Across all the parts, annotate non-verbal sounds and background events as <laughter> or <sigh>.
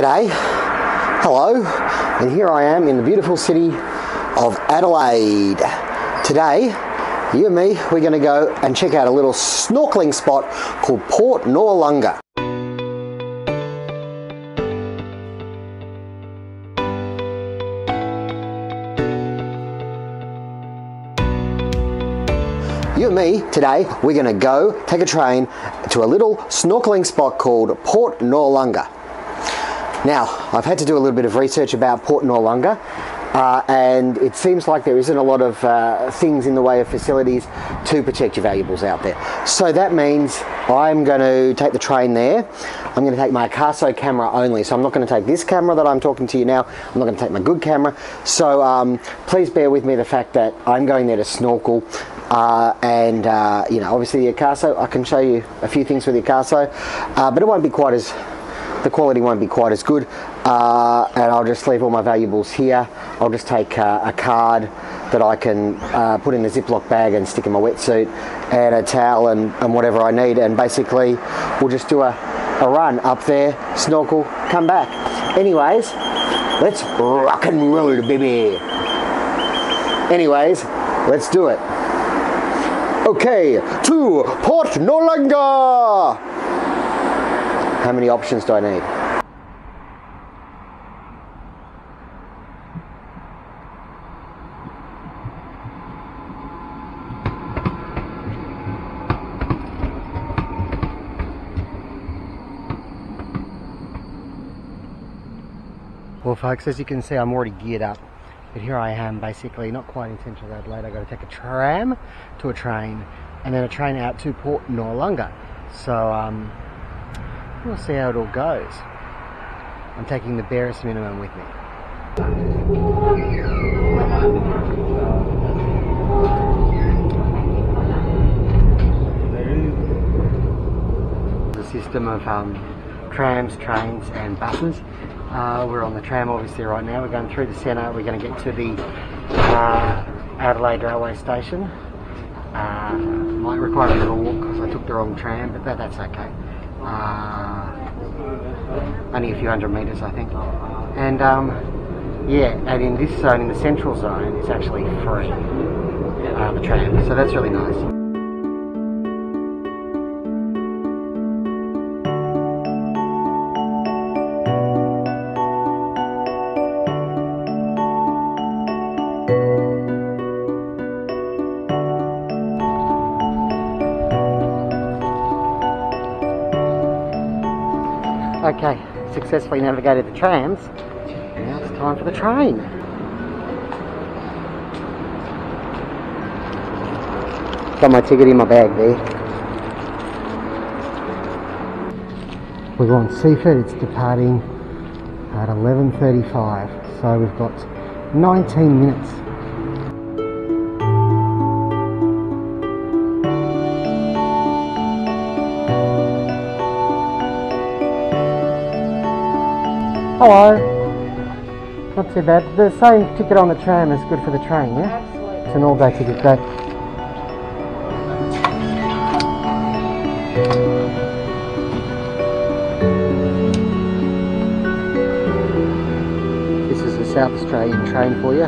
G'day, hello, and here I am in the beautiful city of Adelaide. Today, you and me, we're going to go and check out a little snorkeling spot called Port Noarlunga. You and me today, we're going to go take a train to a little snorkeling spot called Port Noarlunga. Now, I've had to do a little bit of research about Port Noarlunga, uh, and it seems like there isn't a lot of uh, things in the way of facilities to protect your valuables out there. So that means I'm going to take the train there. I'm going to take my Akaso camera only. So I'm not going to take this camera that I'm talking to you now. I'm not going to take my good camera. So um, please bear with me the fact that I'm going there to snorkel. Uh, and uh, you know, obviously the Akaso, I can show you a few things with the Akaso, uh, but it won't be quite as the quality won't be quite as good uh, and I'll just leave all my valuables here. I'll just take uh, a card that I can uh, put in a Ziploc bag and stick in my wetsuit and a towel and, and whatever I need and basically we'll just do a, a run up there snorkel come back. Anyways let's rock and roll baby. Anyways let's do it. Okay to Port Noarlunga how many options do I need? Well folks, as you can see I'm already geared up. But here I am basically, not quite in central Adelaide, I've got to take a tram to a train and then a train out to Port Noarlunga. So um, We'll see how it all goes. I'm taking the barest minimum with me. The system of um, trams, trains and buses. Uh, we're on the tram obviously right now. We're going through the centre. We're going to get to the uh, Adelaide railway station. Uh, might require a a walk because I took the wrong tram, but that, that's okay uh, only a few hundred meters I think. And um, yeah and in this zone in the central zone it's actually free uh, the tram. So that's really nice Okay, successfully navigated the trams. Now it's time for the train. Got my ticket in my bag there. We're going Seaford, it's departing at 11.35. So we've got 19 minutes Hello. Not too bad. The same ticket on the tram is good for the train, yeah? Absolutely. It's an all-day ticket, great. This is the South Australian train for you.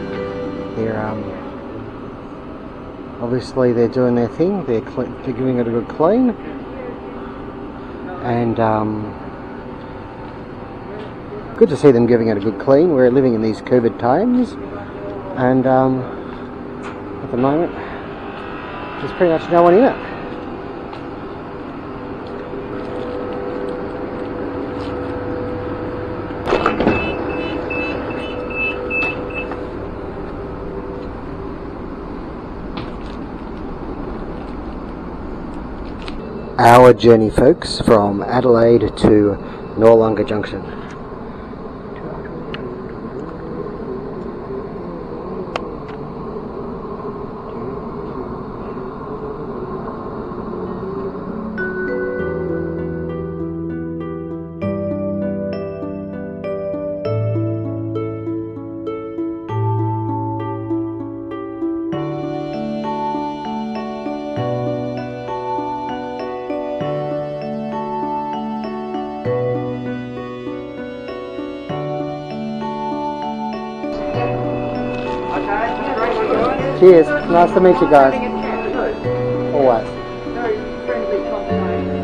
They're um, obviously they're doing their thing. They're, they're giving it a good clean, and um, good to see them giving it a good clean. We're living in these COVID times, and um, at the moment, there's pretty much no one in it. Our journey, folks, from Adelaide to Noarlunga Junction. Cheers. Nice to meet you guys. Having a chat too. Always. Very friendly conversation.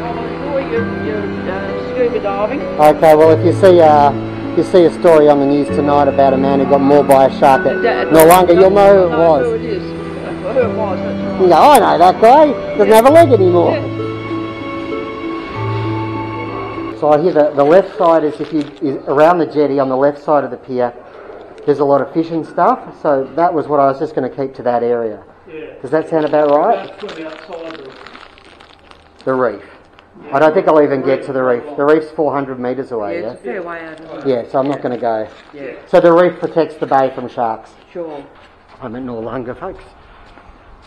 I'll enjoy your, your scuba diving. Okay, well, if you see uh, you see a story on the news tonight about a man who got mauled by a shark at That- Noarlunga, you'll know who it was. Who it is. Who it was, that's right. You go, I know that guy. Doesn't have a leg anymore. Yeah. So I hear the, the left side is if you is around the jetty on the left side of the pier. There's a lot of fishing stuff, so that was what I was just going to keep to that area. Yeah. Does that sound about right? That's outside the, The reef. I don't think I'll even get to the reef. The reef's 400 metres Yeah, away. it's Yeah. a fair way out, isn't? Yeah, so I'm not going to go. Yeah, So the reef protects the bay from sharks. sure. I'm at Noarlunga, folks.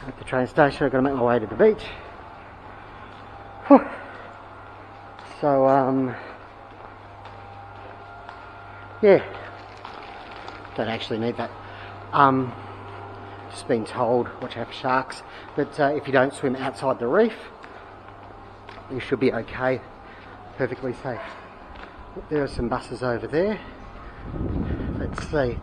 At the train station, I've got to make my way to the beach. Whew. So, um, yeah, don't actually need that. Um, just been told, watch out for sharks, but uh, if you don't swim outside the reef, you should be okay, perfectly safe. There are some buses over there. Let's see.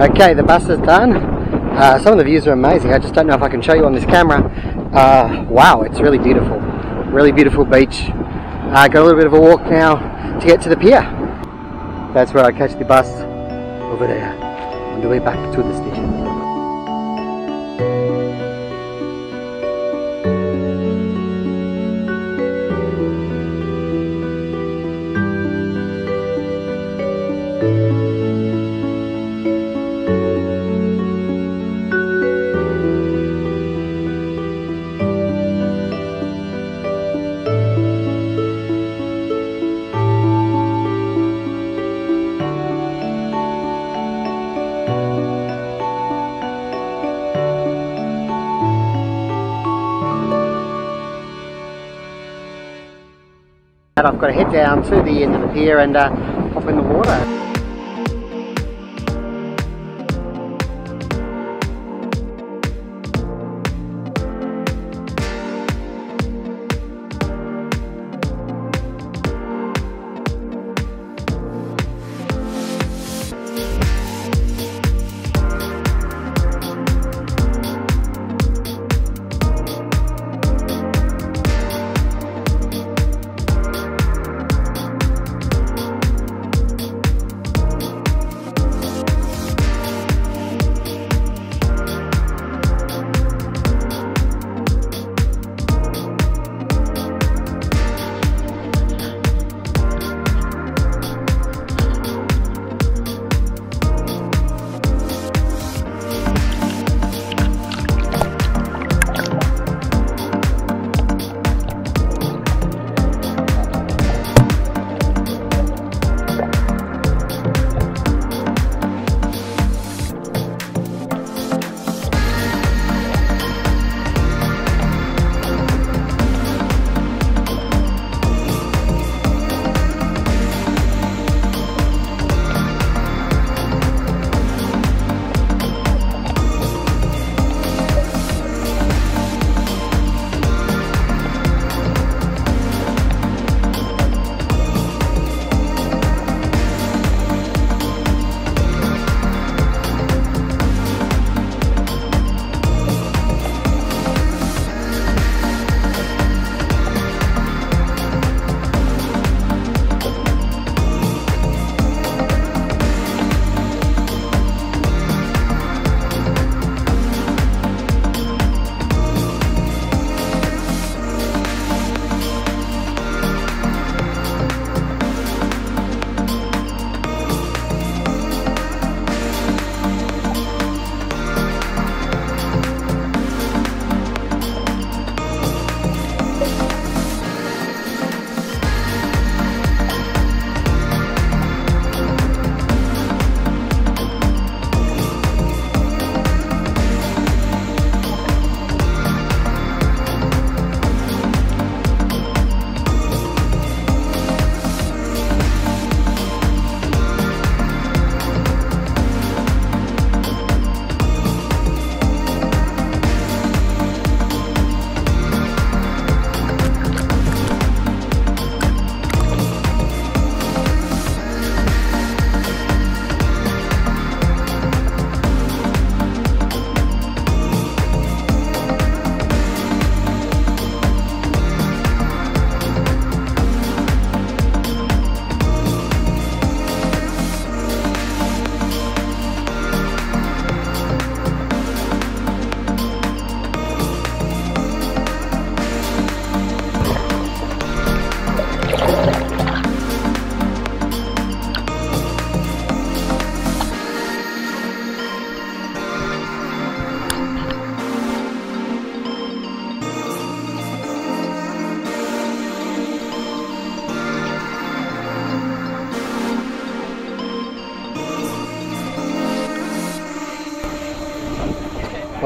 Okay, the bus is done. Uh, some of the views are amazing. I just don't know if I can show you on this camera. Uh, wow, it's really beautiful. Really beautiful beach. Uh, got a little bit of a walk now to get to the pier. That's where I catch the bus over there on the way back to the station. Down to the end of the pier and uh, hop in the water.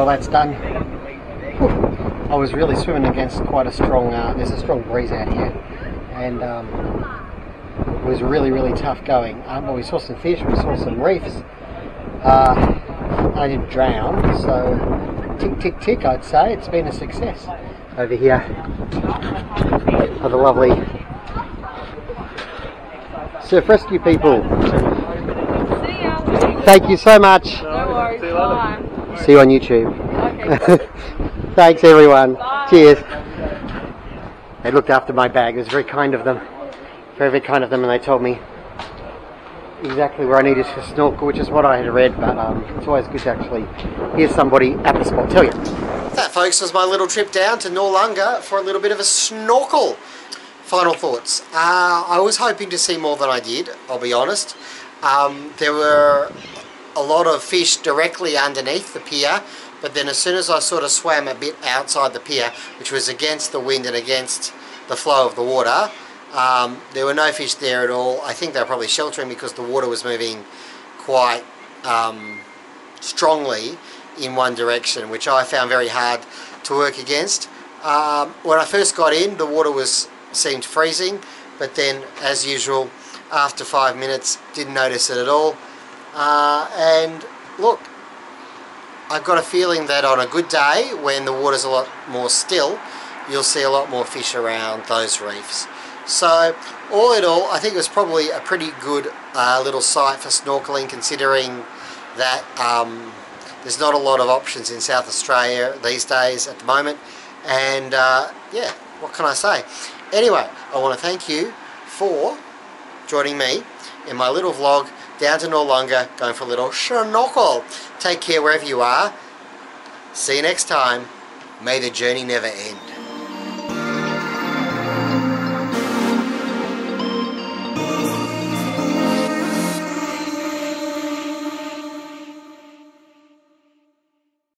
That's done. Whew. I was really swimming against quite a strong. Uh, there's a strong breeze out here, and um, it was really, really tough going. Um, well, we saw some fish, we saw some reefs. Uh, I didn't drown, so tick, tick, tick. I'd say it's been a success. Over here, for the lovely surf rescue people. Thank you so much. No worries. Bye. See you on YouTube. Okay. <laughs> Thanks, everyone. Bye. Cheers. They looked after my bag. It was very kind of them. Very, very kind of them, and they told me exactly where I needed to snorkel, which is what I had read, but um, it's always good to actually hear somebody at the spot tell you. That, folks, was my little trip down to Noarlunga for a little bit of a snorkel. Final thoughts. Uh, I was hoping to see more than I did, I'll be honest. Um, there were a lot of fish directly underneath the pier, but then as soon as I sort of swam a bit outside the pier, which was against the wind and against the flow of the water, um, there were no fish there at all. I think they were probably sheltering because the water was moving quite um, strongly in one direction, which I found very hard to work against. Um, when I first got in, the water was seemed freezing, but then, as usual, after five minutes, didn't notice it at all. Uh, and look, I've got a feeling that on a good day, when the water's a lot more still, you'll see a lot more fish around those reefs. So, all in all, I think it was probably a pretty good uh, little site for snorkeling, considering that um, there's not a lot of options in South Australia these days at the moment. And uh, yeah, what can I say? Anyway, I want to thank you for joining me in my little vlog down to Noarlunga going for a little snorkel. Take care wherever you are. See you next time. May the journey never end.